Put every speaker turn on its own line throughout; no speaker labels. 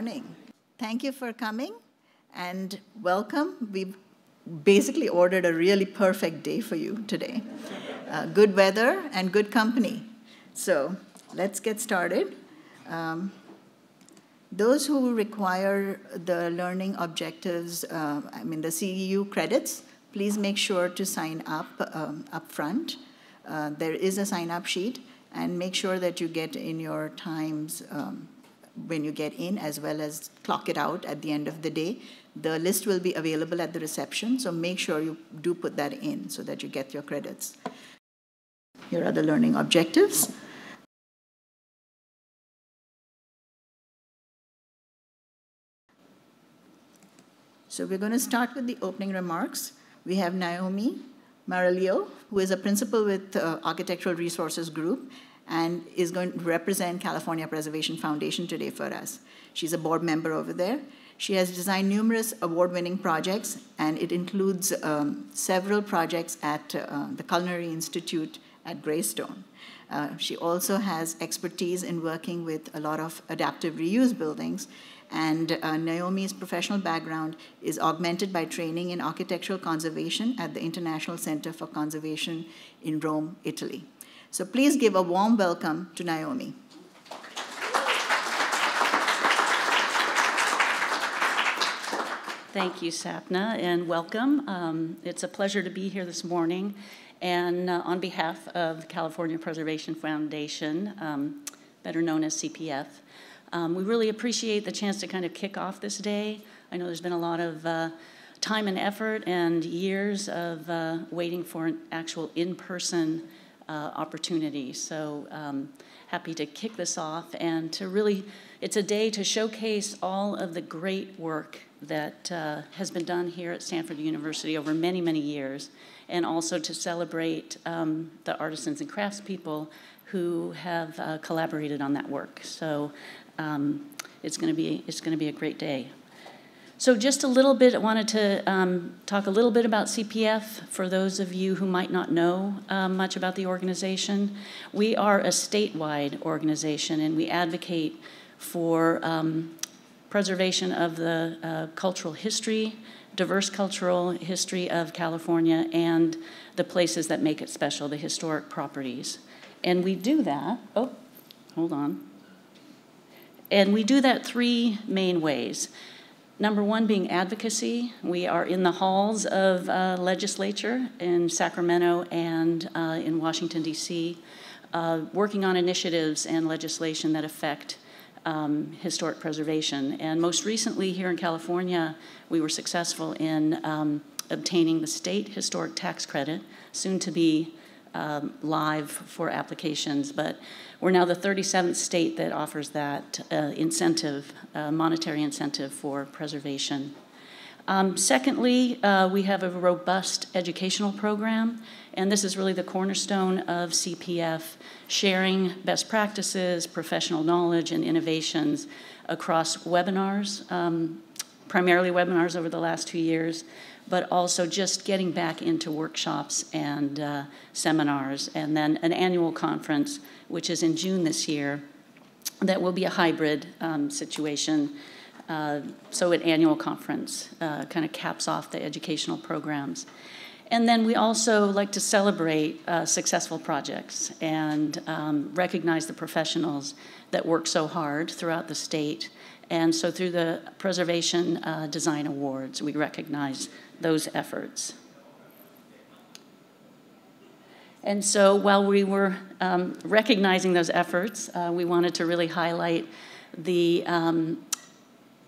Morning. Thank you for coming and welcome. We've basically ordered a really perfect day for you today. Uh, good weather and good company. So let's get started. Um, those who require the learning objectives, uh, I mean the CEU credits, please make sure to sign up um, up front. Uh, there is a sign-up sheet, and make sure that you get in your times um, when you get in, as well as clock it out at the end of the day. The list will be available at the reception, so make sure you do put that in so that you get your credits. Are the learning objectives. So we're going to start with the opening remarks. We have Naomi Miroglio, who is a principal with uh, Architectural Resources Group and is going to represent California Preservation Foundation today for us. She's a board member over there. She has designed numerous award-winning projects, and it includes um, several projects at uh, the Culinary Institute at Greystone. Uh, she also has expertise in working with a lot of adaptive reuse buildings, and uh, Naomi's professional background is augmented by training in architectural conservation at the International Center for Conservation in Rome, Italy. So please give a warm welcome to Naomi.
Thank you, Sapna, and welcome. Um, it's a pleasure to be here this morning. And uh, on behalf of the California Preservation Foundation, um, better known as CPF, um, we really appreciate the chance to kind of kick off this day. I know there's been a lot of uh, time and effort and years of uh, waiting for an actual in person uh, opportunity. So um, happy to kick this off and to really, it's a day to showcase all of the great work that uh, has been done here at Stanford University over many, many years, and also to celebrate um, the artisans and craftspeople who have uh, collaborated on that work. So um, it's going to be it's going to be a great day. So just a little bit, I wanted to um, talk a little bit about CPF for those of you who might not know um, much about the organization. We are a statewide organization and we advocate for um, preservation of the uh, cultural history, diverse cultural history of California and the places that make it special, the historic properties. And we do that, oh, hold on. And we do that three main ways. Number one being advocacy. We are in the halls of uh, legislature in Sacramento and uh, in Washington, D.C., uh, working on initiatives and legislation that affect um, historic preservation. And most recently, here in California, we were successful in um, obtaining the state historic tax credit, soon to be um, live for applications, but we're now the 37th state that offers that uh, incentive, uh, monetary incentive for preservation. Um, secondly, uh, we have a robust educational program, and this is really the cornerstone of CPF, sharing best practices, professional knowledge, and innovations across webinars, um, primarily webinars over the last two years, but also just getting back into workshops and uh, seminars, and then an annual conference which is in June this year, that will be a hybrid um, situation. Uh, so, an annual conference uh, kind of caps off the educational programs. And then we also like to celebrate uh, successful projects and um, recognize the professionals that work so hard throughout the state. And so, through the Preservation uh, Design Awards, we recognize those efforts. And so while we were um, recognizing those efforts, uh, we wanted to really highlight the um,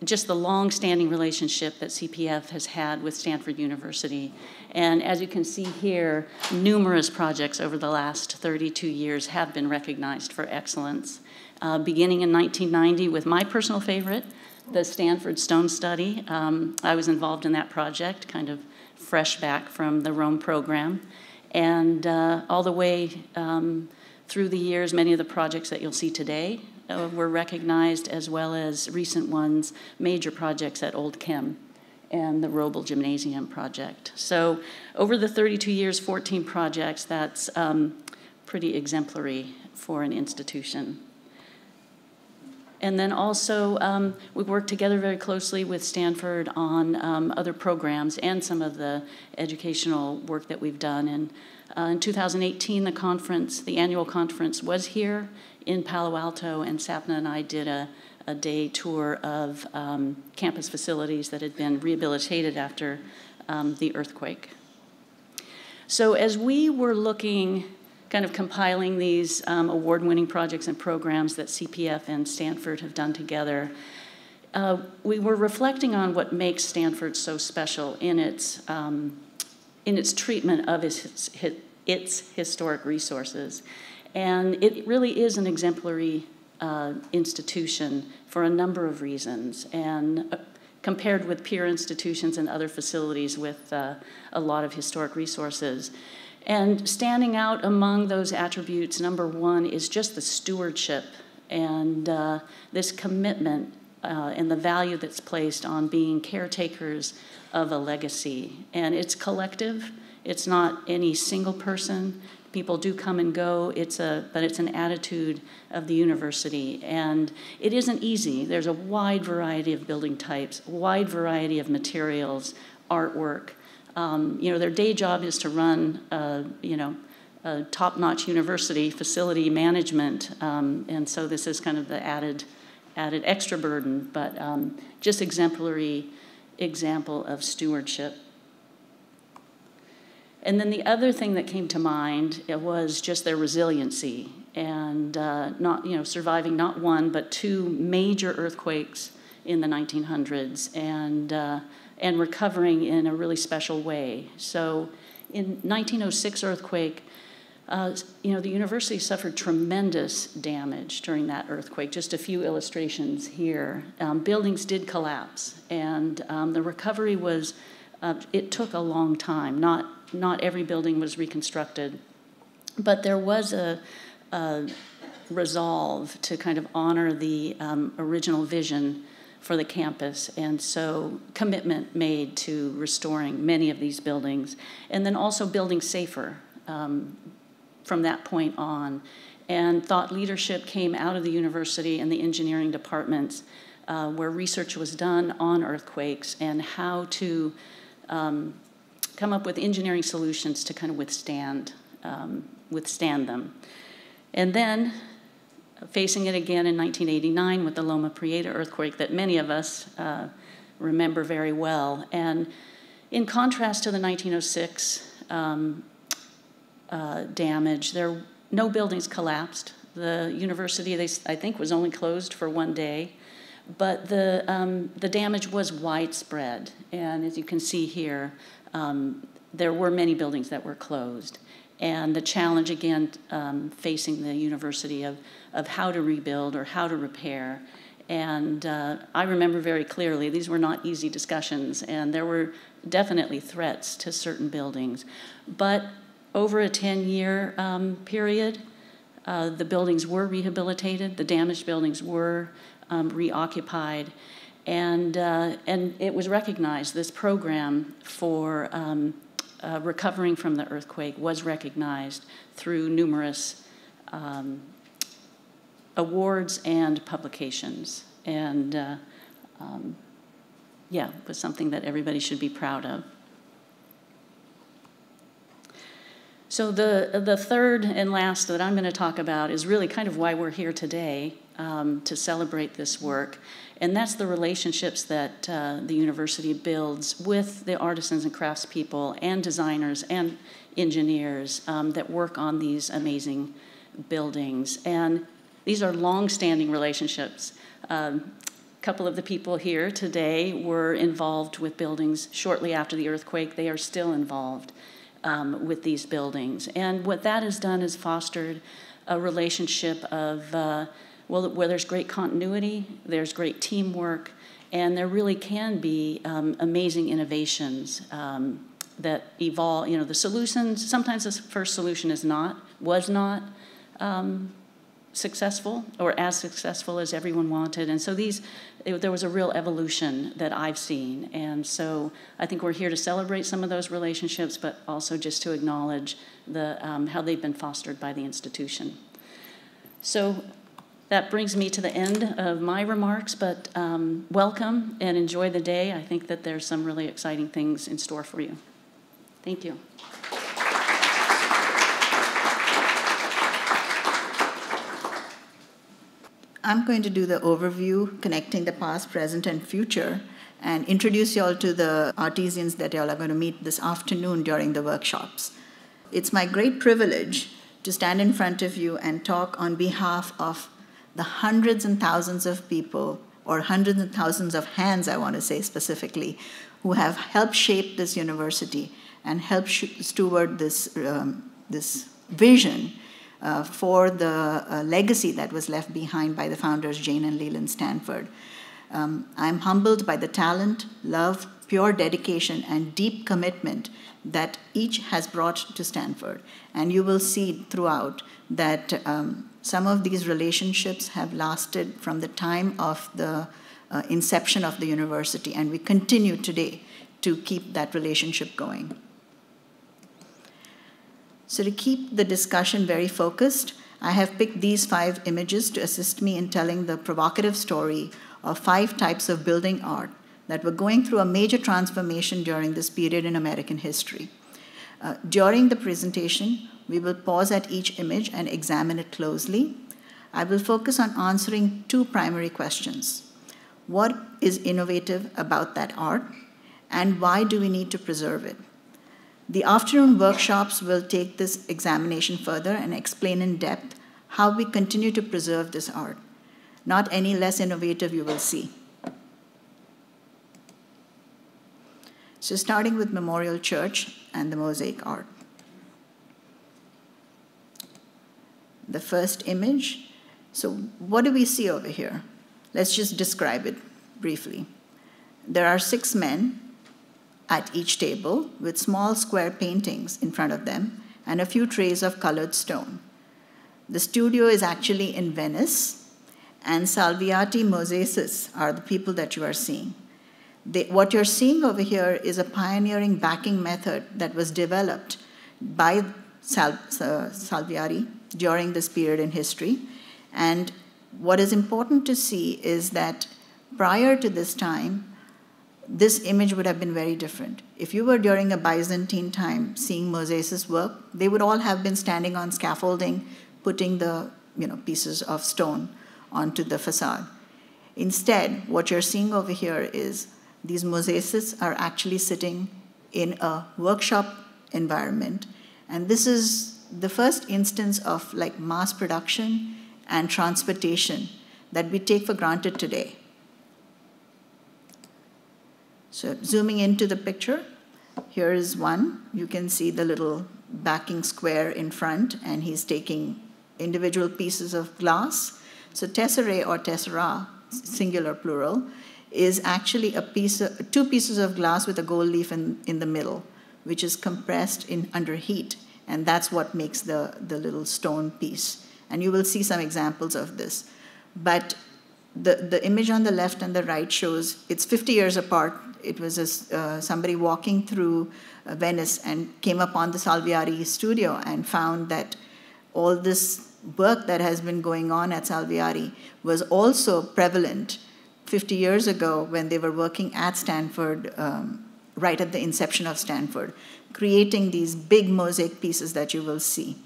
just the long-standing relationship that CPF has had with Stanford University. And as you can see here, numerous projects over the last 32 years have been recognized for excellence. Uh, beginning in 1990 with my personal favorite, the Stanford Stone Study. Um, I was involved in that project, kind of fresh back from the Rome program. And uh, all the way um, through the years, many of the projects that you'll see today uh, were recognized, as well as recent ones, major projects at Old Chem and the Roble Gymnasium project. So, over the 32 years, 14 projects, that's um, pretty exemplary for an institution. And then also, um, we worked together very closely with Stanford on um, other programs and some of the educational work that we've done. And uh, in 2018, the conference, the annual conference, was here in Palo Alto, and Sapna and I did a, a day tour of um, campus facilities that had been rehabilitated after um, the earthquake. So as we were looking kind of compiling these um, award-winning projects and programs that CPF and Stanford have done together. Uh, we were reflecting on what makes Stanford so special in its um, in its treatment of its, its historic resources, and it really is an exemplary uh, institution for a number of reasons. And uh, compared with peer institutions and other facilities with uh, a lot of historic resources. And standing out among those attributes, number one, is just the stewardship and uh, this commitment uh, and the value that's placed on being caretakers of a legacy. And it's collective, it's not any single person. People do come and go, it's a, but it's an attitude of the university. And it isn't easy. There's a wide variety of building types, wide variety of materials, artwork. Um, you know, their day job is to run, uh, you know, a top-notch university facility management, um, and so this is kind of the added, added extra burden, but um, just exemplary example of stewardship. And then the other thing that came to mind was just their resiliency and uh, not, you know, surviving not one but two major earthquakes in the 1900s, and uh, and recovering in a really special way. So, in 1906 earthquake, uh, you know, the university suffered tremendous damage during that earthquake. Just a few illustrations here. Um, buildings did collapse, and um, the recovery was, uh, it took a long time. Not, not every building was reconstructed, but there was a, a resolve to kind of honor the um, original vision for the campus. And so, commitment made to restoring many of these buildings, and then also building safer um, from that point on. And thought leadership came out of the university and the engineering departments, uh, where research was done on earthquakes and how to um, come up with engineering solutions to kind of withstand um, withstand them. And then facing it again in 1989 with the Loma Prieta earthquake that many of us uh, remember very well. And in contrast to the 1906 um, uh, damage, there no buildings collapsed. The university, they, I think, was only closed for one day, but the um, the damage was widespread. And as you can see here, um, there were many buildings that were closed. And the challenge again um, facing the university of of how to rebuild or how to repair. And uh, I remember very clearly these were not easy discussions, and there were definitely threats to certain buildings. But over a 10 year um, period, uh, the buildings were rehabilitated, the damaged buildings were um, reoccupied, and, uh, and it was recognized. This program for um, uh, recovering from the earthquake was recognized through numerous um, awards and publications. And uh, um, yeah, it was something that everybody should be proud of. So the, the third and last that I'm going to talk about is really kind of why we're here today um, to celebrate this work. And that's the relationships that uh, the university builds with the artisans and craftspeople and designers and engineers um, that work on these amazing buildings. And these are long-standing relationships. Um, a couple of the people here today were involved with buildings shortly after the earthquake. They are still involved um, with these buildings. And what that has done is fostered a relationship of, uh, where there's great continuity, there's great teamwork, and there really can be um, amazing innovations um, that evolve. You know, the solutions, sometimes the first solution is not, was not um, successful or as successful as everyone wanted. And so these, it, there was a real evolution that I've seen. And so I think we're here to celebrate some of those relationships, but also just to acknowledge the, um, how they've been fostered by the institution. So that brings me to the end of my remarks, but um, welcome and enjoy the day. I think that there's some really exciting things in store for you. Thank you.
I'm going to do the overview connecting the past, present, and future and introduce you all to the artisans that you all are going to meet this afternoon during the workshops. It's my great privilege to stand in front of you and talk on behalf of the hundreds and thousands of people, or hundreds and thousands of hands, I want to say specifically, who have helped shape this university and helped steward this, um, this vision uh, for the uh, legacy that was left behind by the founders, Jane and Leland Stanford. Um, I'm humbled by the talent, love, pure dedication, and deep commitment that each has brought to Stanford. And you will see throughout that um, some of these relationships have lasted from the time of the uh, inception of the university, and we continue today to keep that relationship going. So, to keep the discussion very focused, I have picked these five images to assist me in telling the provocative story of five types of building art that were going through a major transformation during this period in American history. Uh, during the presentation, we will pause at each image and examine it closely. I will focus on answering two primary questions. What is innovative about that art, and why do we need to preserve it? The afternoon workshops will take this examination further and explain in depth how we continue to preserve this art. Not any less innovative, you will see. So, starting with Memorial Church and the mosaic art. The first image. So, what do we see over here? Let's just describe it briefly. There are six men at each table with small square paintings in front of them and a few trays of colored stone. The studio is actually in Venice, and Salviati Mosaicists are the people that you are seeing. They, what you're seeing over here is a pioneering backing method that was developed by Sal, uh, Salviati during this period in history. And what is important to see is that prior to this time, this image would have been very different. If you were during a Byzantine time seeing Mosaicists work, they would all have been standing on scaffolding, putting the you know, pieces of stone onto the facade. Instead, what you're seeing over here is these mosaics are actually sitting in a workshop environment. And this is the first instance of like mass production and transportation that we take for granted today. So zooming into the picture, here is one. You can see the little backing square in front, and he's taking individual pieces of glass. So tesserae or tessera, singular plural, is actually a piece of, two pieces of glass with a gold leaf in, in the middle, which is compressed in under heat, and that's what makes the, the little stone piece. And you will see some examples of this. But the, the image on the left and the right shows it's 50 years apart. It was a, uh, somebody walking through uh, Venice and came upon the Salviati studio and found that all this work that has been going on at Salviati was also prevalent 50 years ago when they were working at Stanford, um, right at the inception of Stanford, creating these big mosaic pieces that you will see.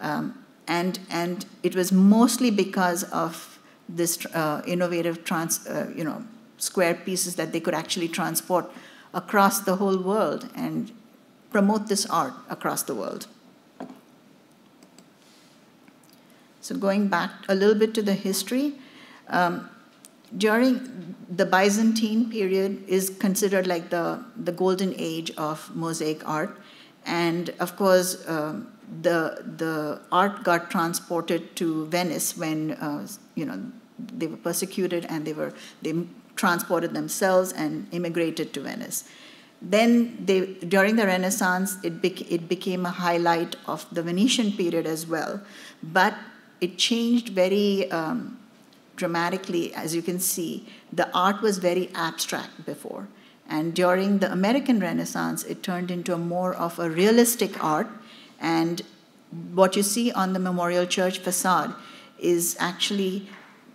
Um, and, and it was mostly because of this uh, innovative trans, uh, you know, square pieces that they could actually transport across the whole world and promote this art across the world. So going back a little bit to the history, um, during the Byzantine period is considered like the, the golden age of mosaic art. And of course, um, the, the art got transported to Venice when, uh, you know, they were persecuted and they were, they transported themselves and immigrated to Venice. Then they, during the Renaissance, it, bec- it became a highlight of the Venetian period as well. But it changed very um, dramatically, as you can see. The art was very abstract before. And during the American Renaissance, it turned into a more of a realistic art. And what you see on the Memorial Church facade is actually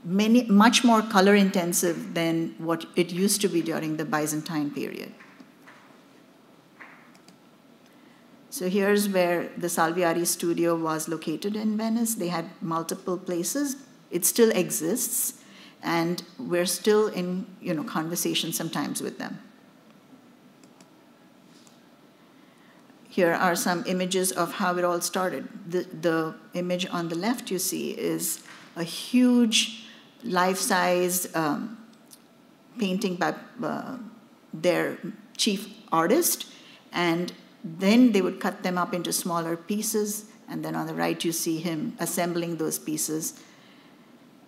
many, much more color intensive than what it used to be during the Byzantine period. So here's where the Salviati studio was located in Venice. They had multiple places. It still exists, and we're still in you know, conversation sometimes with them. Here are some images of how it all started. The, the image on the left you see is a huge life-size um, painting by uh, their chief artist, and then they would cut them up into smaller pieces, and then on the right you see him assembling those pieces.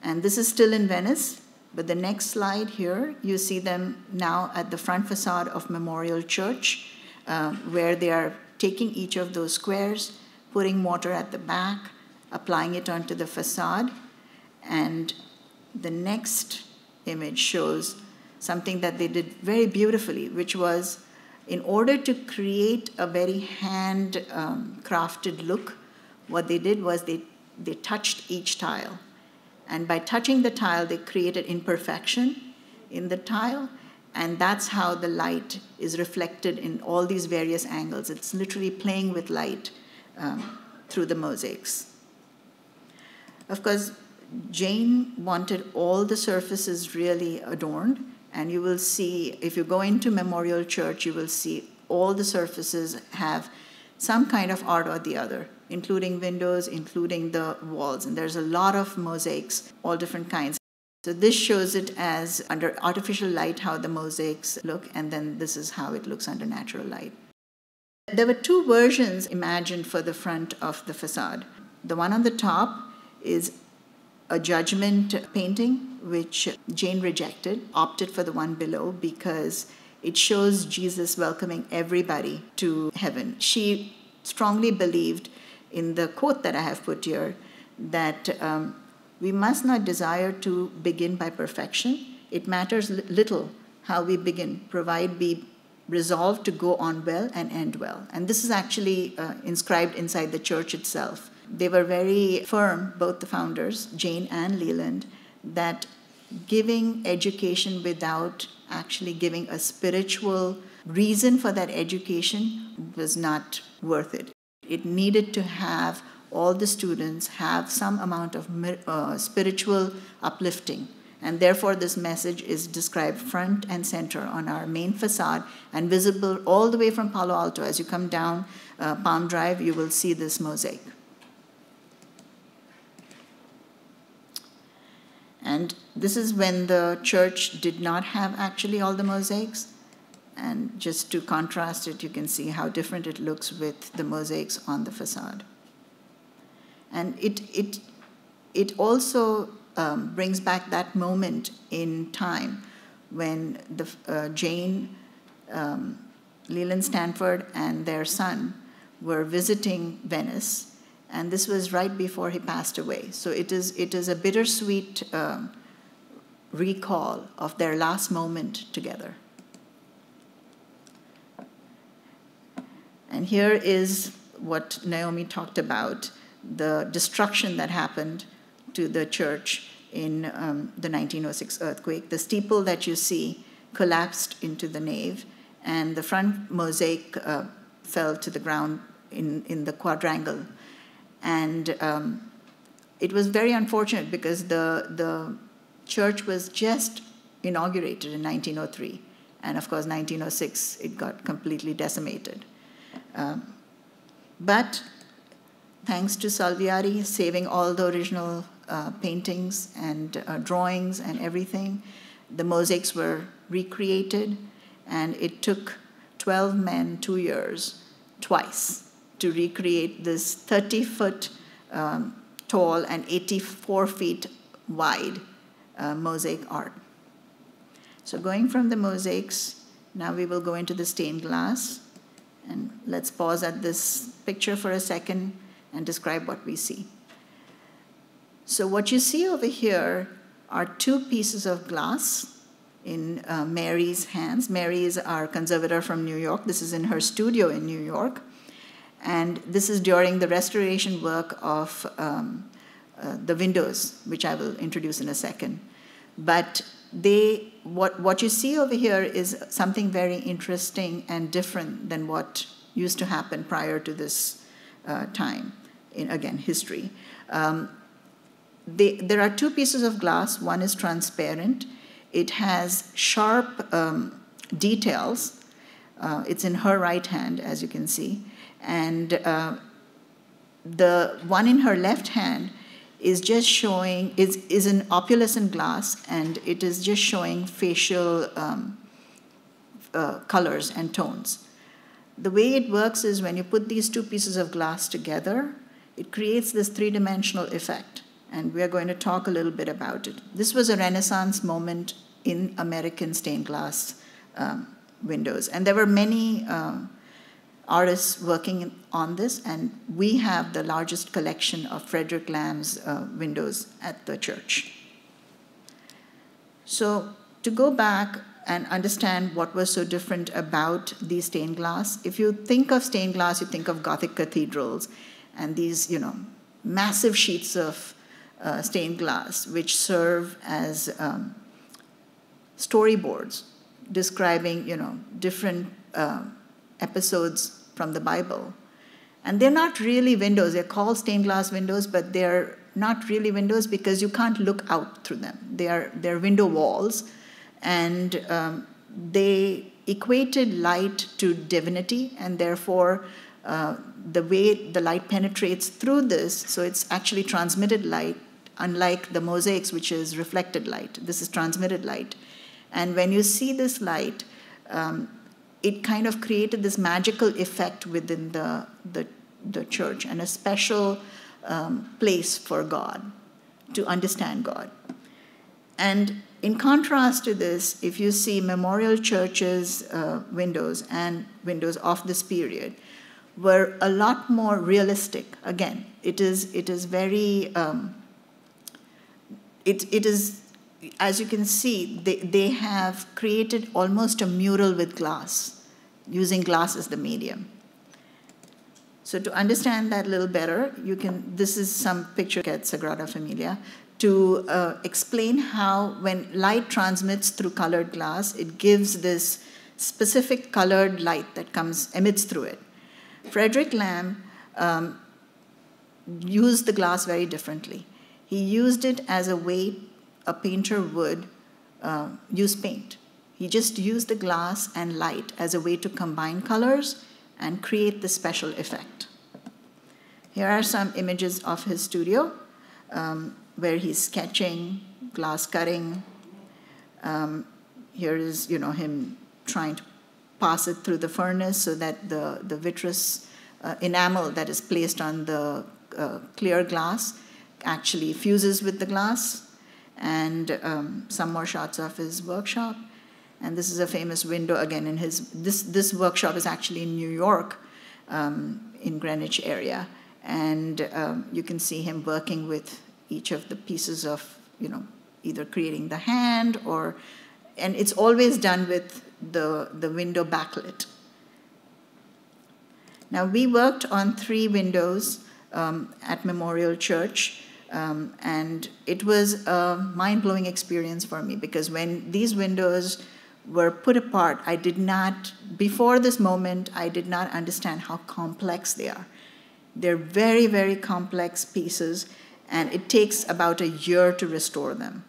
And this is still in Venice, but the next slide here, you see them now at the front facade of Memorial Church, uh, where they are taking each of those squares, putting mortar at the back, applying it onto the facade, and the next image shows something that they did very beautifully, which was in order to create a very hand um, crafted look, what they did was they, they touched each tile. And by touching the tile, they created imperfection in the tile. And that's how the light is reflected in all these various angles. It's literally playing with light um, through the mosaics. Of course, Jane wanted all the surfaces really adorned. And you will see, if you go into Memorial Church, you will see all the surfaces have some kind of art or the other, including windows, including the walls. And there's a lot of mosaics, all different kinds. So this shows it as under artificial light how the mosaics look, and then this is how it looks under natural light. There were two versions imagined for the front of the facade. The one on the top is a judgment painting, which Jane rejected, opted for the one below because it shows Jesus welcoming everybody to heaven. She strongly believed in the quote that I have put here that um, we must not desire to begin by perfection. It matters little how we begin, provide we resolve to go on well and end well. And this is actually uh, inscribed inside the church itself. They were very firm, both the founders, Jane and Leland, that giving education without actually giving a spiritual reason for that education was not worth it. It needed to have all the students have some amount of uh, spiritual uplifting. And therefore, this message is described front and center on our main facade and visible all the way from Palo Alto. As you come down uh, Palm Drive, you will see this mosaic. And this is when the church did not have actually all the mosaics. And just to contrast it, you can see how different it looks with the mosaics on the facade. And it, it, it also um, brings back that moment in time when the, uh, Jane, um, Leland Stanford, and their son were visiting Venice and this was right before he passed away. So it is, it is a bittersweet um, recall of their last moment together. And here is what Naomi talked about the destruction that happened to the church in um, the 1906 earthquake. The steeple that you see collapsed into the nave, and the front mosaic uh, fell to the ground in, in the quadrangle and um, it was very unfortunate because the, the church was just inaugurated in 1903. And of course, 1906, it got completely decimated. Um, but thanks to Salviati saving all the original uh, paintings and uh, drawings and everything, the mosaics were recreated, and it took 12 men two years, twice, to recreate this 30 foot um, tall and 84 feet wide uh, mosaic art. So going from the mosaics, now we will go into the stained glass. And let's pause at this picture for a second and describe what we see. So what you see over here are two pieces of glass in uh, Mary's hands. Mary is our conservator from New York. This is in her studio in New York. And this is during the restoration work of um, uh, the windows, which I will introduce in a second. But they, what, what you see over here is something very interesting and different than what used to happen prior to this uh, time, in, again, history. Um, they, there are two pieces of glass. One is transparent. It has sharp um, details. Uh, it's in her right hand, as you can see. And uh, the one in her left hand is just showing, is, is an opalescent glass, and it is just showing facial um, uh, colors and tones. The way it works is when you put these two pieces of glass together, it creates this three dimensional effect. And we are going to talk a little bit about it. This was a renaissance moment in American stained glass um, windows. And there were many um, artists working on this, and we have the largest collection of Frederick Lamb's uh, windows at the church. So, to go back and understand what was so different about these stained glass, if you think of stained glass, you think of Gothic cathedrals and these, you know, massive sheets of uh, stained glass, which serve as um, storyboards describing, you know, different. Uh, episodes from the Bible. And they're not really windows. They're called stained glass windows, but they're not really windows because you can't look out through them. They are they're window walls, and um, they equated light to divinity, and therefore uh, the way the light penetrates through this, so it's actually transmitted light, unlike the mosaics, which is reflected light. This is transmitted light, and when you see this light. Um, it kind of created this magical effect within the, the, the church and a special um, place for God to understand God. And in contrast to this, if you see memorial churches' uh, windows and windows of this period, were a lot more realistic. Again, it is it is very um, it it is as you can see they, they have created almost a mural with glass using glass as the medium. So to understand that a little better, you can, this is some picture at Sagrada Familia, to uh, explain how when light transmits through colored glass, it gives this specific colored light that comes, emits through it. Frederick Lamb um, used the glass very differently. He used it as a way a painter would uh, use paint. He just used the glass and light as a way to combine colors and create the special effect. Here are some images of his studio um, where he's sketching, glass cutting. Um, here is, you know, him trying to pass it through the furnace so that the, the vitreous uh, enamel that is placed on the uh, clear glass actually fuses with the glass. And um, some more shots of his workshop. And this is a famous window again in his, this, this workshop is actually in New York, um, in Greenwich area. And um, you can see him working with each of the pieces of, you know, either creating the hand or, and it's always done with the, the window backlit. Now, we worked on three windows um, at Memorial Church, um, and it was a mind blowing experience for me because when these windows were put apart, I did not, before this moment, I did not understand how complex they are. They're very, very complex pieces, and it takes about a year to restore them.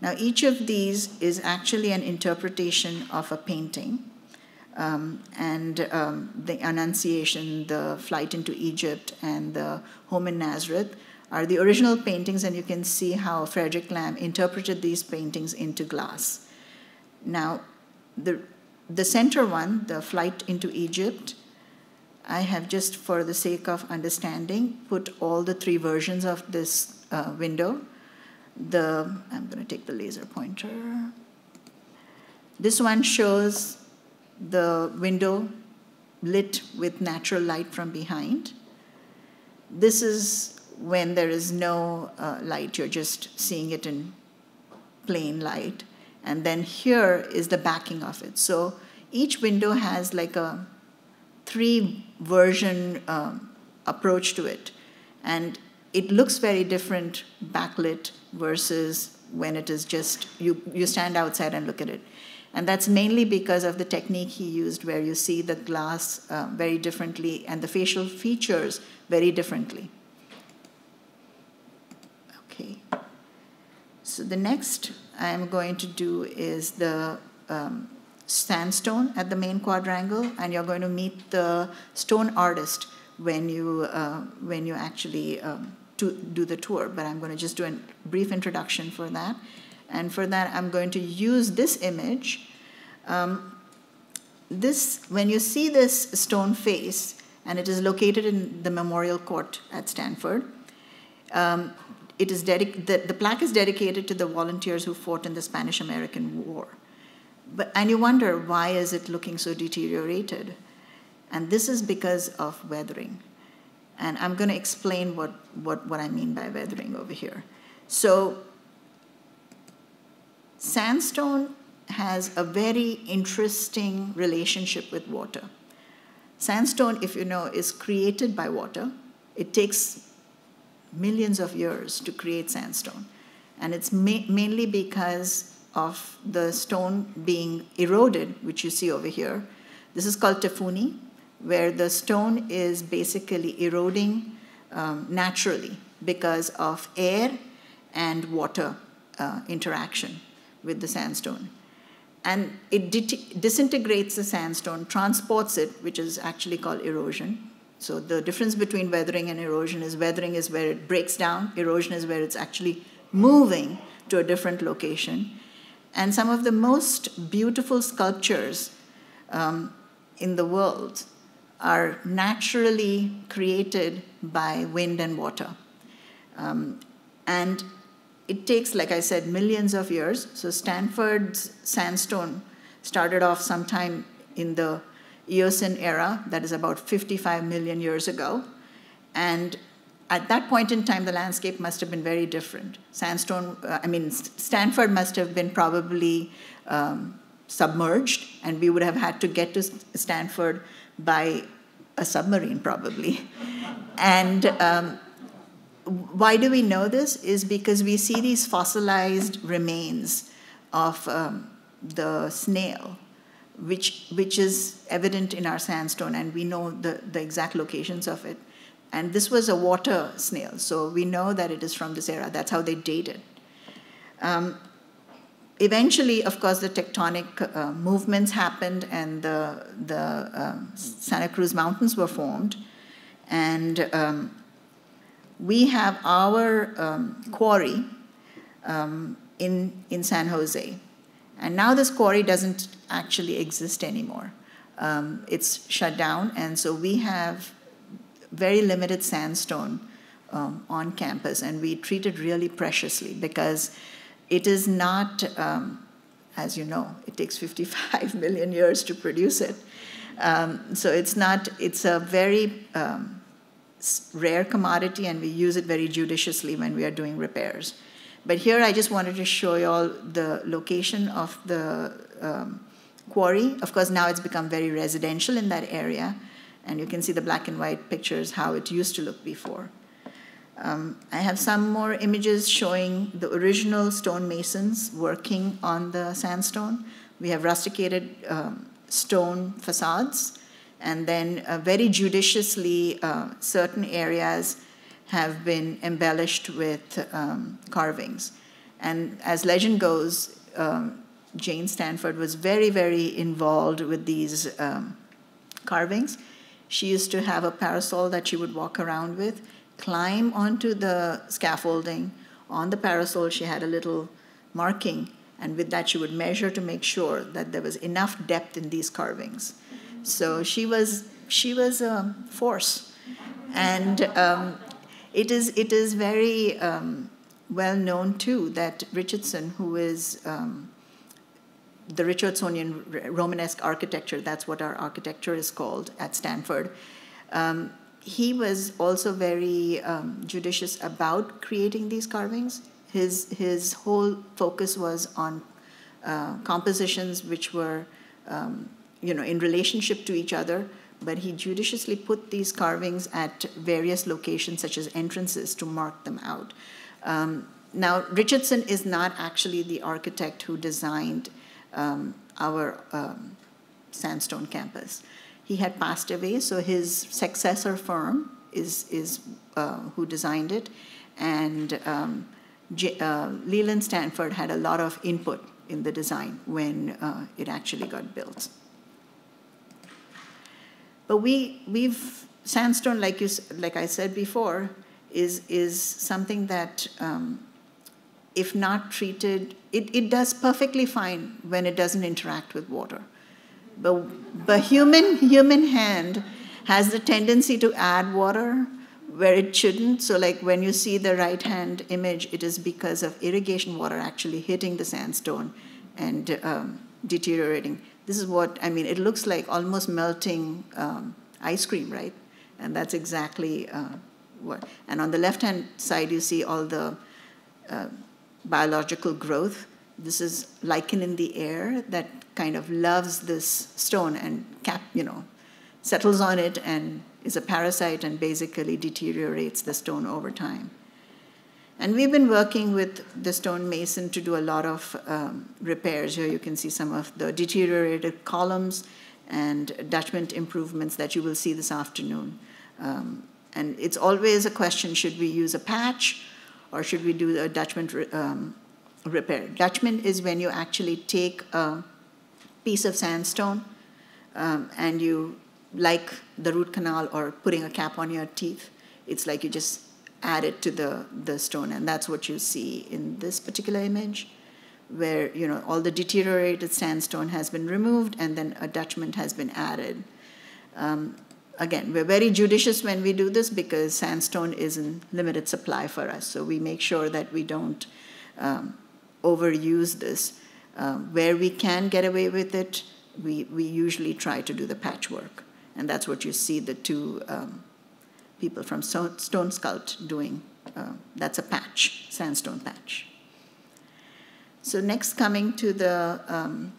Now, each of these is actually an interpretation of a painting. Um, and um, the Annunciation, the Flight into Egypt, and the Home in Nazareth are the original paintings, and you can see how Frederick Lamb interpreted these paintings into glass. Now, the, the center one, the flight into Egypt, I have just for the sake of understanding put all the three versions of this uh, window. The, I'm going to take the laser pointer. This one shows the window lit with natural light from behind. This is when there is no uh, light, you're just seeing it in plain light. And then here is the backing of it. So each window has like a three version um, approach to it. And it looks very different backlit versus when it is just you, you stand outside and look at it. And that's mainly because of the technique he used, where you see the glass uh, very differently and the facial features very differently. Okay. So the next I'm going to do is the um, sandstone at the main quadrangle, and you're going to meet the stone artist when you uh, when you actually um, to do the tour. But I'm going to just do a brief introduction for that, and for that I'm going to use this image. Um, this when you see this stone face, and it is located in the Memorial Court at Stanford. Um, it is dedic- the, the plaque is dedicated to the volunteers who fought in the Spanish-American War. But, and you wonder, why is it looking so deteriorated? And this is because of weathering. And I'm going to explain what, what, what I mean by weathering over here. So, sandstone has a very interesting relationship with water. Sandstone, if you know, is created by water. It takes millions of years to create sandstone. And it's ma mainly because of the stone being eroded, which you see over here. This is called tafoni, where the stone is basically eroding um, naturally because of air and water uh, interaction with the sandstone. And it disintegrates the sandstone, transports it, which is actually called erosion, so the difference between weathering and erosion is weathering is where it breaks down, erosion is where it's actually moving to a different location. And some of the most beautiful sculptures um, in the world are naturally created by wind and water. Um, and it takes, like I said, millions of years. So Stanford's sandstone started off sometime in the Eocene era, that is about 55 million years ago. And at that point in time, the landscape must have been very different. Sandstone, uh, I mean, Stanford must have been probably um, submerged, and we would have had to get to Stanford by a submarine, probably. and um, why do we know this? Is because we see these fossilized remains of um, the snail which, which is evident in our sandstone, and we know the, the exact locations of it. And this was a water snail, so we know that it is from this era. That's how they date it. Um, eventually, of course, the tectonic uh, movements happened, and the, the um, Santa Cruz Mountains were formed. And um, we have our um, quarry um, in, in San Jose. And now this quarry doesn't actually exist anymore. Um, it's shut down, and so we have very limited sandstone um, on campus, and we treat it really preciously because it is not, um, as you know, it takes 55 million years to produce it. Um, so it's not, it's a very um, rare commodity, and we use it very judiciously when we are doing repairs. But here I just wanted to show you all the location of the um, quarry. Of course, now it's become very residential in that area, and you can see the black and white pictures how it used to look before. Um, I have some more images showing the original stonemasons working on the sandstone. We have rusticated um, stone facades, and then uh, very judiciously, uh, certain areas have been embellished with um, carvings. And as legend goes, um, Jane Stanford was very, very involved with these um, carvings. She used to have a parasol that she would walk around with, climb onto the scaffolding. On the parasol, she had a little marking, and with that, she would measure to make sure that there was enough depth in these carvings. So she was she was a force, and um, it is, it is very um, well known too that Richardson, who is um, the Richardsonian Romanesque architecture, that's what our architecture is called at Stanford, um, he was also very um, judicious about creating these carvings. His, his whole focus was on uh, compositions which were um, you know, in relationship to each other, but he judiciously put these carvings at various locations, such as entrances, to mark them out. Um, now, Richardson is not actually the architect who designed um, our um, sandstone campus. He had passed away, so his successor firm is, is uh, who designed it, and um, J, uh, Leland Stanford had a lot of input in the design when uh, it actually got built. But we, we've, sandstone, like, you, like I said before, is, is something that, um, if not treated, it, it does perfectly fine when it doesn't interact with water. But, but human, human hand has the tendency to add water where it shouldn't. So, like when you see the right hand image, it is because of irrigation water actually hitting the sandstone and um, deteriorating. This is what I mean. It looks like almost melting um, ice cream, right? And that's exactly uh, what. And on the left hand side, you see all the uh, biological growth. This is lichen in the air that kind of loves this stone and cap, you know, settles on it and is a parasite and basically deteriorates the stone over time. And we've been working with the stonemason to do a lot of um, repairs. Here you can see some of the deteriorated columns and Dutchman improvements that you will see this afternoon. Um, and it's always a question, should we use a patch or should we do a Dutchman um, repair? Dutchman is when you actually take a piece of sandstone um, and you, like the root canal or putting a cap on your teeth, it's like you just add it to the, the stone. And that's what you see in this particular image, where you know all the deteriorated sandstone has been removed and then a Dutchman has been added. Um, again, we're very judicious when we do this because sandstone is in limited supply for us. So we make sure that we don't um, overuse this. Um, where we can get away with it, we, we usually try to do the patchwork. And that's what you see the two um, people from Stone Sculpt doing. Uh, that's a patch, sandstone patch. So next, coming to the um,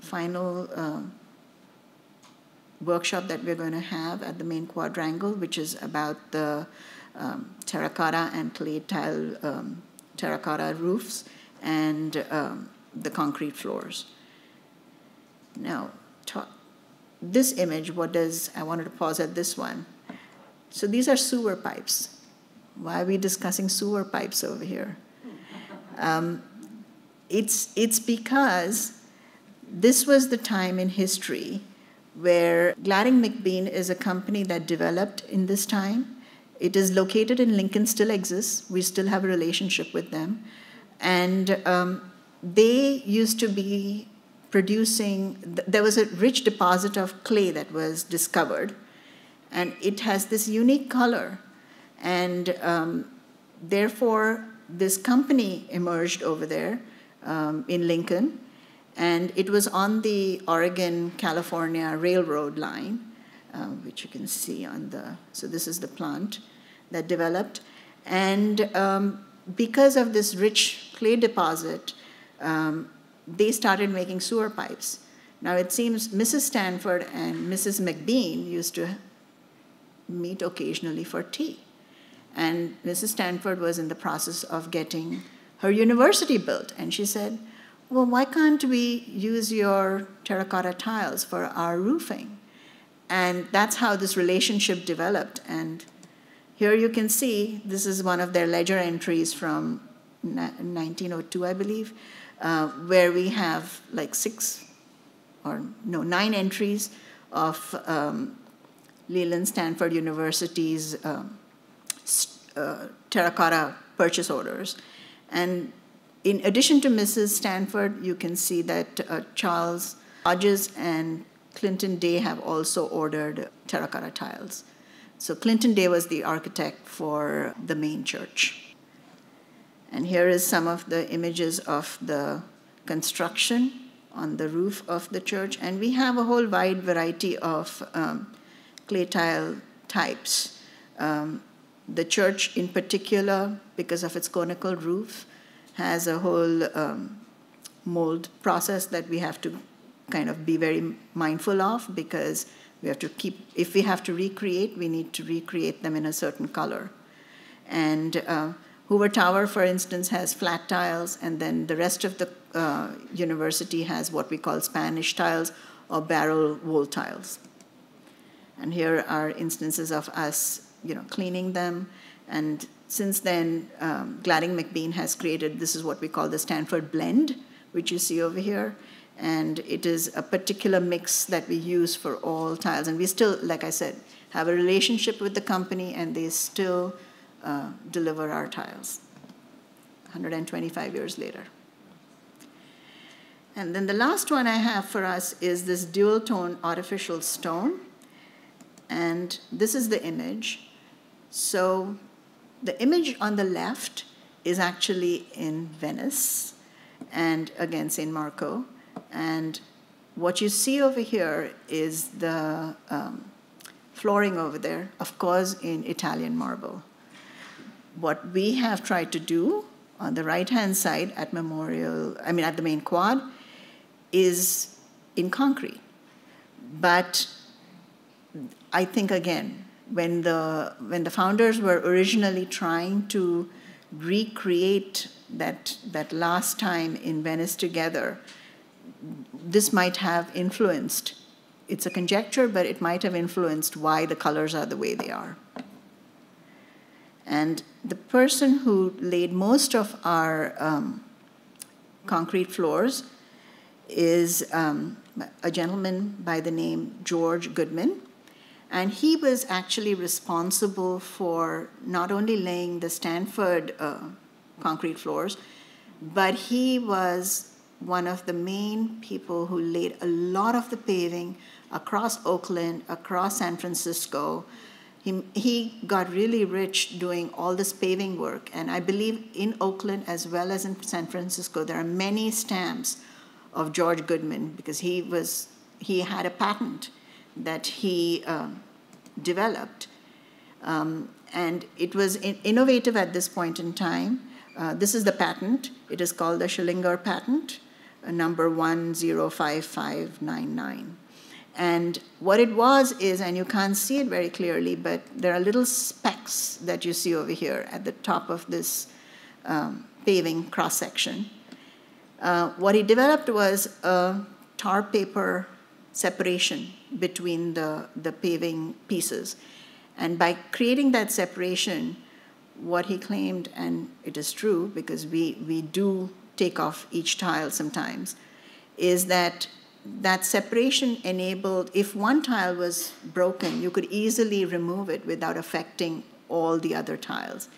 final uh, workshop that we're going to have at the main quadrangle, which is about the um, terracotta and clay tile um, terracotta roofs and um, the concrete floors. Now, this image, what does, I wanted to pause at this one. So these are sewer pipes. Why are we discussing sewer pipes over here? Um, it's, it's because this was the time in history where Gladding McBean is a company that developed in this time. It is located in Lincoln, still exists. We still have a relationship with them. And um, they used to be producing, there was a rich deposit of clay that was discovered, and it has this unique color. And um, therefore, this company emerged over there um, in Lincoln, and it was on the Oregon California Railroad line, uh, which you can see on the, so this is the plant that developed. And um, because of this rich clay deposit, um, they started making sewer pipes. Now it seems Mrs. Stanford and Mrs. McBean used to meet occasionally for tea. And Mrs. Stanford was in the process of getting her university built. And she said, Well, why can't we use your terracotta tiles for our roofing? And that's how this relationship developed. And here you can see this is one of their ledger entries from 1902, I believe, uh, where we have like six or no, nine entries of um, Leland Stanford University's um, uh, terracotta purchase orders. And in addition to Mrs. Stanford, you can see that uh, Charles Hodges and Clinton Day have also ordered terracotta tiles. So Clinton Day was the architect for the main church. And here is some of the images of the construction on the roof of the church. And we have a whole wide variety of um, clay tile types. Um, the church, in particular, because of its conical roof, has a whole um, mold process that we have to kind of be very mindful of because We have to keep, if we have to recreate, we need to recreate them in a certain color. And uh, Hoover Tower, for instance, has flat tiles, and then the rest of the uh, university has what we call Spanish tiles or barrel wall tiles. And here are instances of us, you know, cleaning them. And since then, um, Gladding McBean has created this is what we call the Stanford Blend, which you see over here. And it is a particular mix that we use for all tiles. And we still, like I said, have a relationship with the company, and they still uh, deliver our tiles 125 years later. And then the last one I have for us is this dual tone artificial stone. And this is the image. So the image on the left is actually in Venice and again San Marco. And what you see over here is the um, flooring over there, of course, in Italian marble. What we have tried to do on the right hand side at Memorial, I mean, at the main quad, is in concrete. But I think, again, when the, when the founders were originally trying to recreate that, that last time in Venice together, this might have influenced. It's a conjecture, but it might have influenced why the colors are the way they are. And the person who laid most of our um, concrete floors is um, a gentleman by the name George Goodman. And he was actually responsible for not only laying the Stanford uh, concrete floors, but he was one of the main people who laid a lot of the paving across Oakland, across San Francisco, he, he got really rich doing all this paving work. And I believe in Oakland as well as in San Francisco, there are many stamps of George Goodman because he was he had a patent that he um, developed, um, and it was in, innovative at this point in time. Uh, this is the patent. It is called the Schillinger patent, uh, number one zero five five nine nine. And what it was is, and you can't see it very clearly, but there are little specks that you see over here at the top of this um, paving cross section. Uh, what he developed was a tar paper separation between the, the paving pieces. And by creating that separation, what he claimed, and it is true because we, we do take off each tile sometimes, is that that separation enabled, if one tile was broken, you could easily remove it without affecting all the other tiles.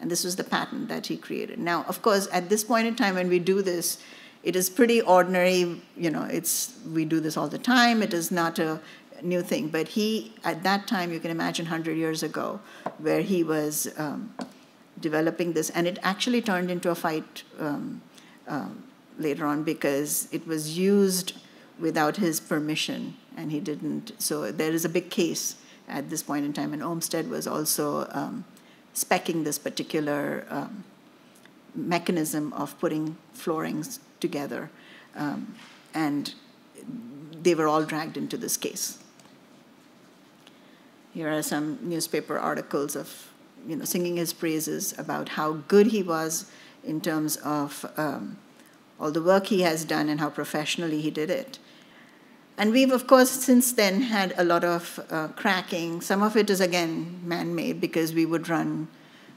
And this was the patent that he created. Now, of course, at this point in time when we do this, it is pretty ordinary, you know, it's, we do this all the time. It is not a new thing. But he, at that time, you can imagine 100 years ago, where he was um, developing this. And it actually turned into a fight um, um, later on because it was used without his permission, and he didn't. So there is a big case at this point in time, and Olmsted was also um, specking this particular um, mechanism of putting floorings together, um, and they were all dragged into this case. Here are some newspaper articles of, you know, singing his praises about how good he was in terms of um, all the work he has done and how professionally he did it. And we've, of course, since then had a lot of uh, cracking. Some of it is, again, man made because we would run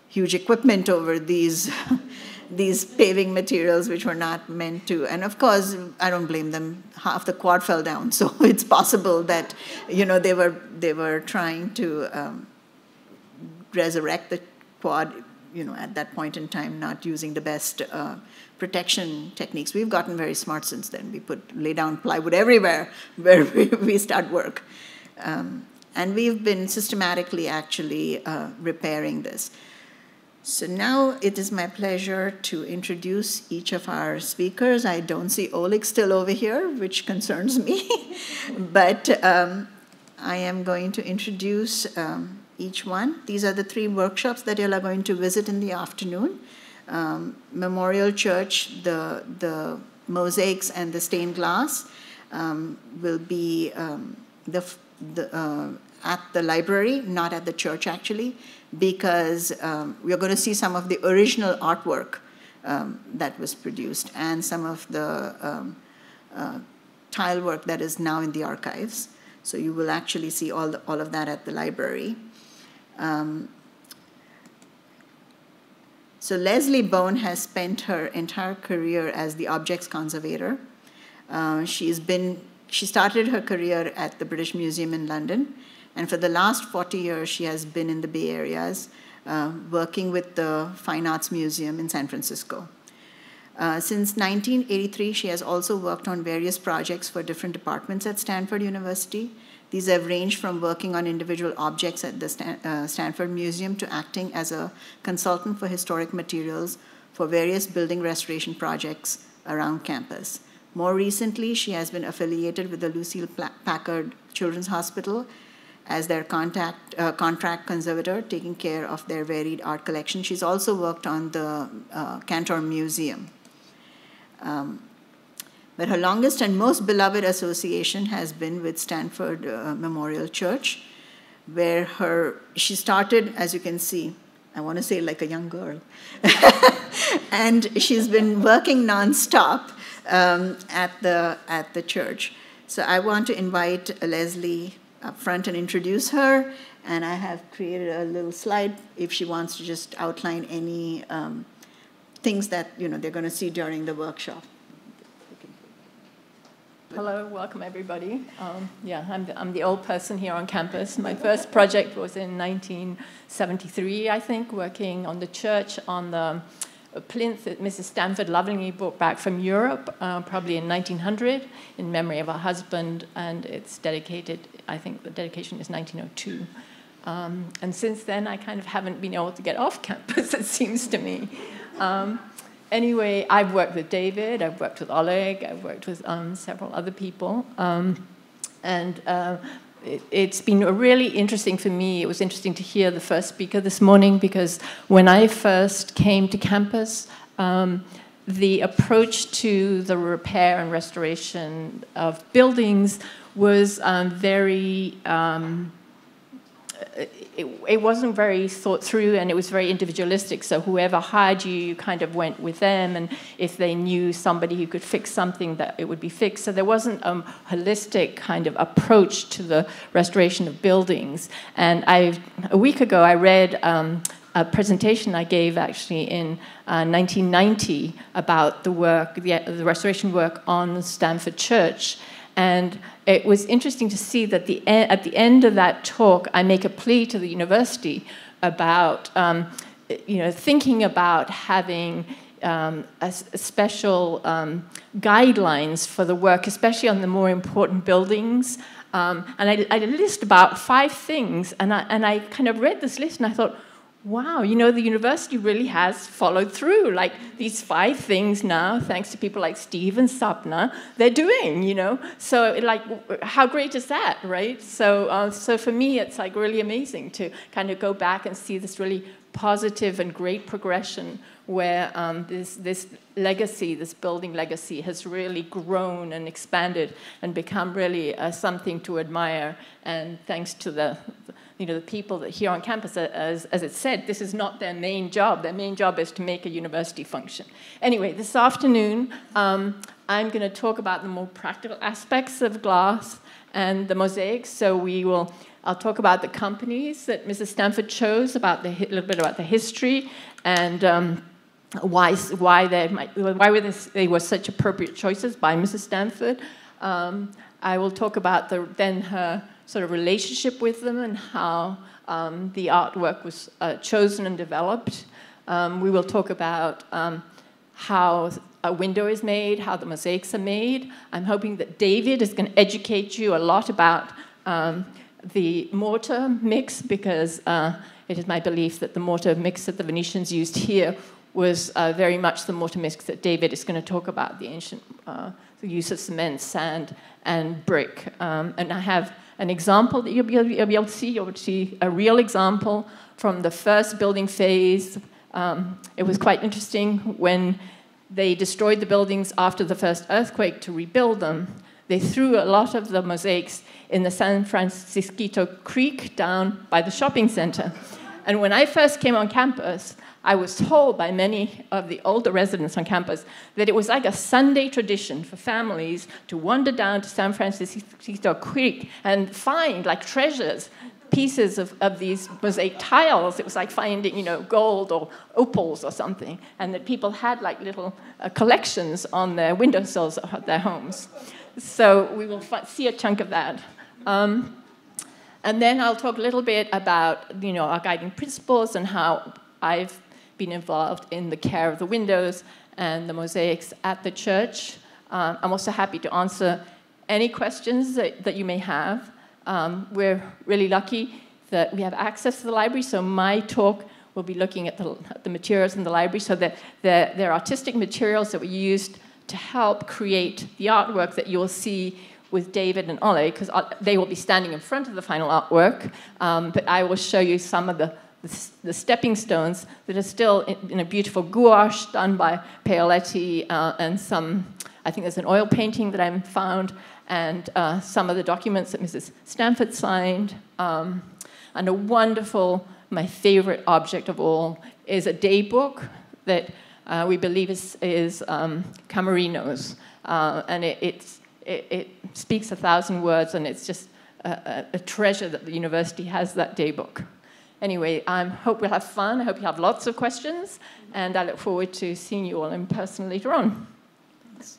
huge equipment over these. these paving materials which were not meant to and of course i don't blame them half the quad fell down so it's possible that you know they were they were trying to um, resurrect the quad you know at that point in time not using the best uh, protection techniques. We've gotten very smart since then. We put lay down plywood everywhere where we, we start work. Um, and we've been systematically actually uh, repairing this. So now it is my pleasure to introduce each of our speakers. I don't see Oleg still over here, which concerns me, but um, I am going to introduce um, each one. These are the three workshops that you are going to visit in the afternoon um, Memorial Church, the, the mosaics and the stained glass um, will be um, the the, uh, at the library, not at the church actually, because um, we're going to see some of the original artwork um, that was produced and some of the um, uh, tile work that is now in the archives. So you will actually see all, the, all of that at the library. Um, so Leslie Bone has spent her entire career as the objects conservator. Uh, she's been, she started her career at the British Museum in London, and for the last 40 years, she has been in the Bay Areas, uh, working with the Fine Arts Museum in San Francisco. Uh, since 1983, she has also worked on various projects for different departments at Stanford University, these have ranged from working on individual objects at the Stan uh, Stanford Museum to acting as a consultant for historic materials for various building restoration projects around campus. More recently, she has been affiliated with the Lucile Packard Children's Hospital as their contact, uh, contract conservator, taking care of their varied art collection. She's also worked on the uh, Cantor Museum. Um, but her longest and most beloved association has been with Stanford uh, Memorial Church, where her she started, as you can see, I want to say like a young girl, and she's been working nonstop um, at the at the church. So I want to invite Leslie up front and introduce her, and I have created a little slide if she wants to just outline any um, things that you know they're going to see during the workshop.
Hello, welcome everybody. Um, yeah, I'm the, I'm the old person here on campus. My first project was in 1973, I think, working on the church on the plinth that Mrs. Stanford lovingly brought back from Europe, uh, probably in 1900, in memory of her husband, and it's dedicated, I think the dedication is 1902. Um, and since then, I kind of haven't been able to get off campus, it seems to me. Um, anyway, I've worked with David, I've worked with Oleg, I've worked with um, several other people. Um, and uh, it, has been really interesting for me. It was interesting to hear the first speaker this morning because when I first came to campus, um, the approach to the repair and restoration of buildings was um, very um, it, it, wasn't very thought through and it was very individualistic. So whoever hired you, you kind of went with them. And if they knew somebody who could fix something, that it would be fixed. So there wasn't a holistic kind of approach to the restoration of buildings. And I, a week ago, I read um, a presentation I gave actually in uh, 1990 about the work, the, the restoration work on Stanford Church. And it was interesting to see that the, at the end of that talk, I make a plea to the university about um, you know, thinking about having um, a, a, special um, guidelines for the work, especially on the more important buildings. Um, and I, I list about five things, and I, and I kind of read this list and I thought, wow, you know, the university really has followed through. Like these five things now, thanks to people like Steve and Sapna, they're doing, you know. So, like, how great is that, right? So, uh, so for me, it's like really amazing to kind of go back and see this really positive and great progression where um, this, this legacy, this building legacy, has really grown and expanded and become really uh, something to admire. And thanks to the, you know, the people that here on campus, as, as it said, this is not their main job. Their main job is to make a university function. Anyway, this afternoon, um, I'm going to talk about the more practical aspects of glass and the mosaics. So we will, I'll talk about the companies that Mrs. Stanford chose, about the, a little bit about the history, and um, why, why, they, might, why were this, they were such appropriate choices by Mrs. Stanford. Um, I will talk about the, then her sort of relationship with them and how um, the artwork was uh, chosen and developed. Um, we will talk about um, how a window is made, how the mosaics are made. I'm hoping that David is going to educate you a lot about um, the mortar mix because uh, it is my belief that the mortar mix that the Venetians used here was uh, very much the mortar mix that David is going to talk about, the ancient uh, the use of cement, sand, and brick. Um, and I have an example that you'll be, you'll be, able to see. You'll see a real example from the first building phase. Um, it was quite interesting when they destroyed the buildings after the first earthquake to rebuild them. they threw a lot of the mosaics in the San Francisquito Creek down by the shopping center. And when I first came on campus, I was told by many of the older residents on campus that it was like a Sunday tradition for families to wander down to San Francisco Creek and find like treasures, pieces of, of these mosaic tiles. It was like finding, you know, gold or opals or something, and that people had like little uh, collections on their windowsills of their homes. So we will see a chunk of that. Um, and then I'll talk a little bit about, you know, our guiding principles and how I've been involved in the care of the windows and the mosaics at the church. Um, I'm also happy to answer any questions that, that you may have. Um, we're really lucky that we have access to the library, so my talk will be looking at the, the materials in the library, so that they're, they're artistic materials that were used to help create the artwork that you'll see with David and Oleg, because uh, they will be standing in front of the final artwork, um, but I will show you some of the the, the stepping stones that are still in, in, a beautiful gouache done by Paoletti uh, and some, I think there's an oil painting that I found, and uh, some of the documents that Mrs. Stanford signed, um, and a wonderful, my favorite object of all, is a day book that uh, we believe is, is um, Camerino's, uh, and it, it, it, speaks a thousand words, and it's just a, a treasure that the university has that day book. Anyway, I um, hope we'll have fun. I hope you have lots of questions, and I look forward to seeing you all in person later on. Thanks.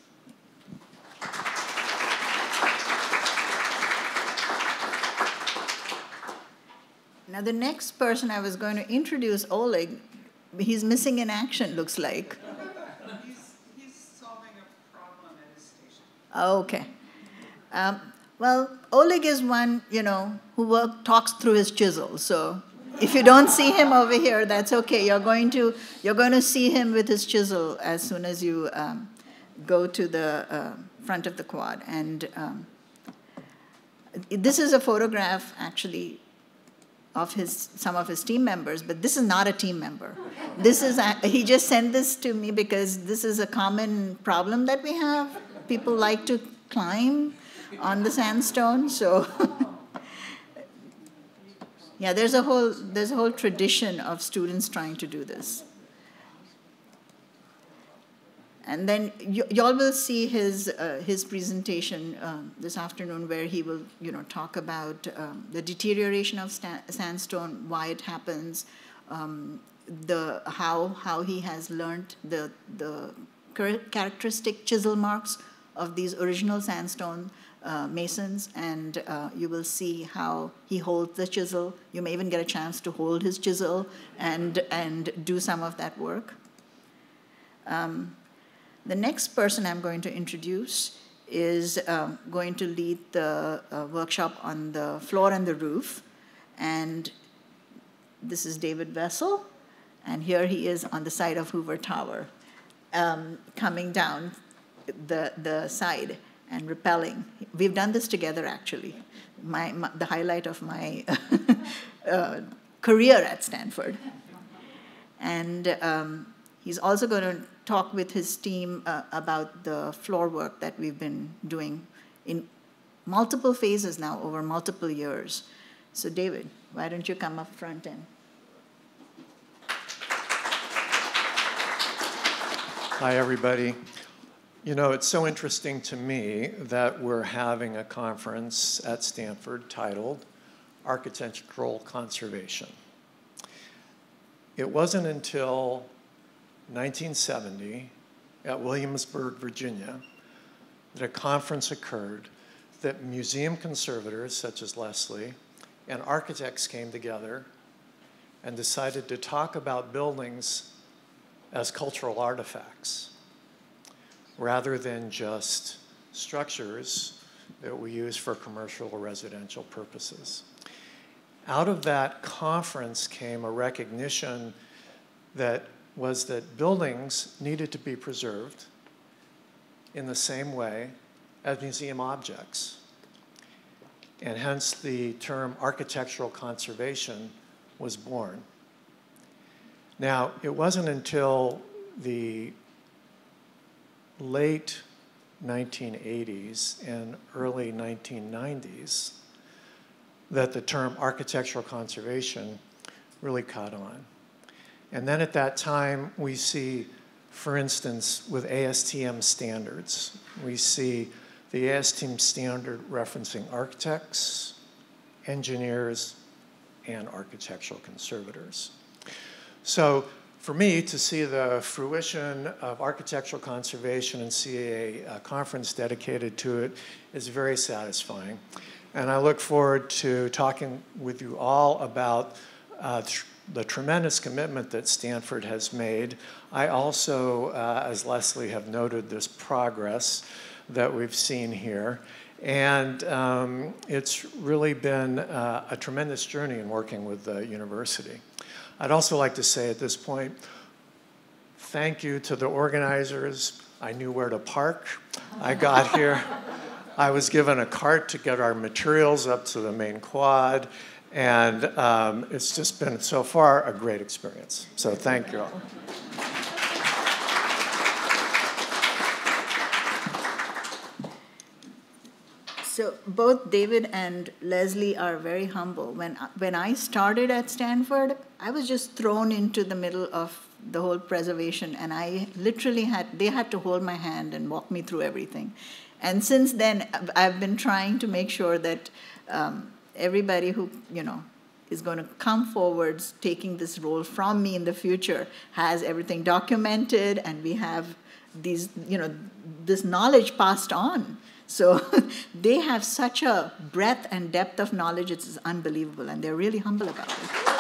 Now, the next person I was going to introduce, Oleg, he's missing in action, looks like.
He's, he's solving a problem at his station.
Okay. Um, well, Oleg is one, you know, who work, talks through his chisel, so if you don't see him over here, that's okay. You're going to, you're going to see him with his chisel as soon as you um, go to the uh, front of the quad. And um, this is a photograph, actually, of his, some of his team members, but this is not a team member. This is, a, he just sent this to me because this is a common problem that we have. People like to climb on the sandstone, so Yeah, there's a whole there's a whole tradition of students trying to do this. And then you, all will see his uh, his presentation um, this afternoon, where he will you know talk about um, the deterioration of sandstone, why it happens, um, the how how he has learned the the characteristic chisel marks of these original sandstone uh, masons, and uh, you will see how he holds the chisel. You may even get a chance to hold his chisel and, and do some of that work. Um, the next person I'm going to introduce is um, going to lead the uh, workshop on the floor and the roof. And this is David Wessel, and here he is on the side of Hoover Tower, um, coming down the, the side and repelling. We've done this together, actually. My, my the highlight of my uh, career at Stanford. And um, he's also going to talk with his team uh, about the floor work that we've been doing in multiple phases now over multiple years. So, David, why don't you come up front and
Hi, everybody. You know, it's so interesting to me that we're having a conference at Stanford titled Architectural Conservation. It wasn't until 1970 at Williamsburg, Virginia, that a conference occurred that museum conservators such as Leslie and architects came together and decided to talk about buildings as cultural artifacts rather than just structures that we use for commercial or residential purposes. Out of that conference came a recognition that was that buildings needed to be preserved in the same way as museum objects. And hence the term architectural conservation was born. Now, it wasn't until the late 1980s and early 1990s that the term architectural conservation really caught on. And then at that time, we see, for instance, with ASTM standards, we see the ASTM standard referencing architects, engineers, and architectural conservators. So for me to see the fruition of architectural conservation and see a, a, conference dedicated to it is very satisfying. And I look forward to talking with you all about uh, tr the tremendous commitment that Stanford has made. I also, uh, as Leslie have noted, this progress that we've seen here. And um, it's really been uh, a tremendous journey in working with the university. I'd also like to say at this point, thank you to the organizers. I knew where to park. I got here. I was given a cart to get our materials up to the main quad. And um, it's just been, so far, a great experience. So thank you all.
So both David and Leslie are very humble. When, when I started at Stanford, I was just thrown into the middle of the whole preservation, and I literally had, they had to hold my hand and walk me through everything. And since then, I've been trying to make sure that um, everybody who, you know, is going to come forwards taking this role from me in the future has everything documented and we have these you know this knowledge passed on so they have such a breadth and depth of knowledge, it's unbelievable, and they're really humble about it.